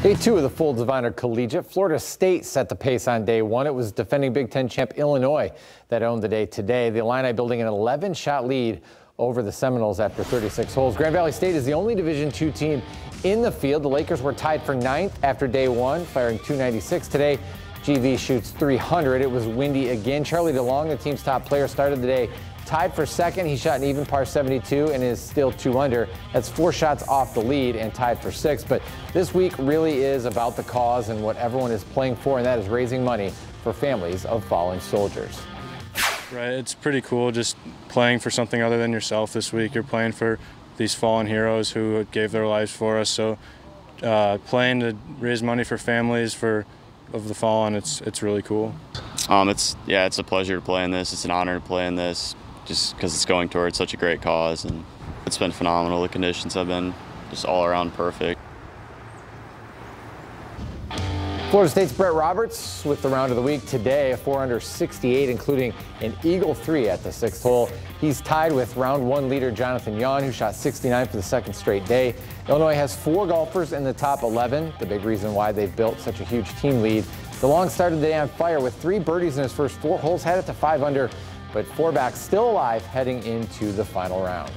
Day two of the Folds of Honor Collegiate. Florida State set the pace on day one. It was defending Big Ten champ Illinois that owned the day today. The Illini building an 11 shot lead over the Seminoles after 36 holes. Grand Valley State is the only Division II team in the field. The Lakers were tied for ninth after day one, firing 296 today. GV shoots 300. It was windy again. Charlie DeLong, the team's top player, started the day tied for second. He shot an even par 72 and is still two under. That's four shots off the lead and tied for six. But this week really is about the cause and what everyone is playing for, and that is raising money for families of fallen soldiers. Right, it's pretty cool just playing for something other than yourself this week. You're playing for these fallen heroes who gave their lives for us. So uh, playing to raise money for families for of the fallen, it's it's really cool. Um, it's yeah, it's a pleasure to play in this. It's an honor to play in this just because it's going towards such a great cause. And it's been phenomenal. The conditions have been just all around perfect. Florida State's Brett Roberts with the round of the week today, a 4 under 68, including an Eagle 3 at the sixth hole. He's tied with round one leader Jonathan Yawn, who shot 69 for the second straight day. Illinois has four golfers in the top 11, the big reason why they've built such a huge team lead. The DeLong started the day on fire with three birdies in his first four holes, had it to five under but four back still alive heading into the final round.